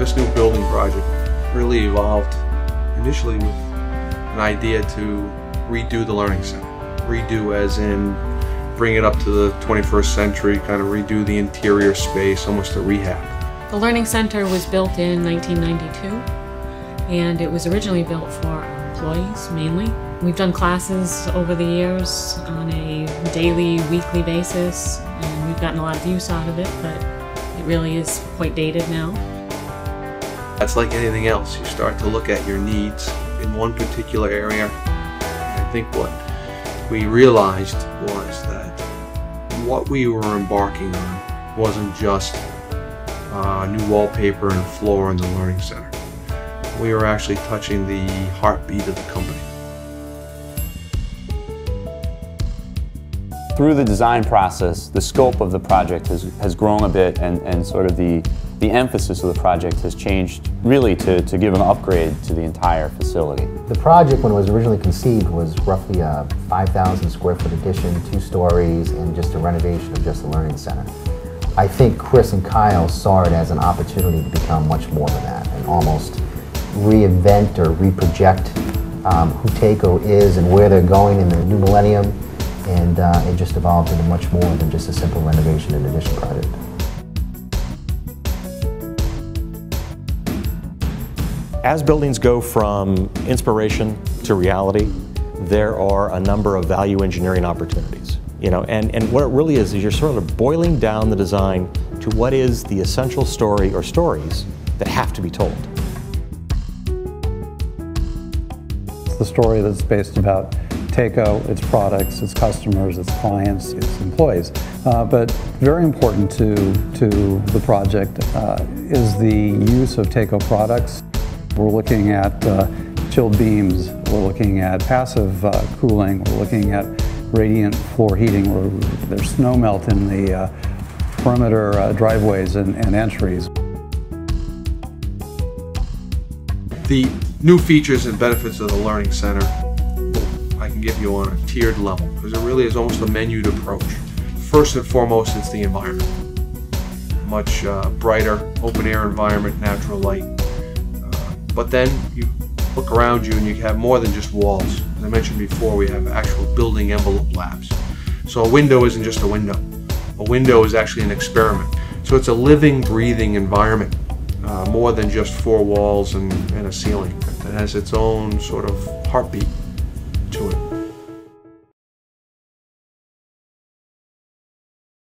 this new building project really evolved initially with an idea to redo the Learning Center. Redo as in bring it up to the 21st century, kind of redo the interior space, almost a rehab. The Learning Center was built in 1992 and it was originally built for employees mainly. We've done classes over the years on a daily, weekly basis and we've gotten a lot of use out of it, but it really is quite dated now. That's like anything else. You start to look at your needs in one particular area. I think what we realized was that what we were embarking on wasn't just uh, new wallpaper and floor in the Learning Center. We were actually touching the heartbeat of the company. Through the design process, the scope of the project has, has grown a bit and, and sort of the, the emphasis of the project has changed really to, to give an upgrade to the entire facility. The project, when it was originally conceived, was roughly a 5,000 square foot addition, two stories, and just a renovation of just the Learning Center. I think Chris and Kyle saw it as an opportunity to become much more than that and almost reinvent or reproject um, who TACO is and where they're going in the new millennium and uh, it just evolved into much more than just a simple renovation and addition project. As buildings go from inspiration to reality, there are a number of value engineering opportunities. You know, and, and what it really is is you're sort of boiling down the design to what is the essential story or stories that have to be told. It's the story that's based about TACO, its products, its customers, its clients, its employees. Uh, but very important to, to the project uh, is the use of TACO products. We're looking at uh, chilled beams, we're looking at passive uh, cooling, we're looking at radiant floor heating, there's snow melt in the uh, perimeter uh, driveways and, and entries. The new features and benefits of the Learning Center I can give you on a tiered level because it really is almost a menued approach. First and foremost, it's the environment. Much uh, brighter, open air environment, natural light. But then you look around you and you have more than just walls. As I mentioned before, we have actual building envelope labs. So a window isn't just a window. A window is actually an experiment. So it's a living, breathing environment, uh, more than just four walls and, and a ceiling. It has its own sort of heartbeat.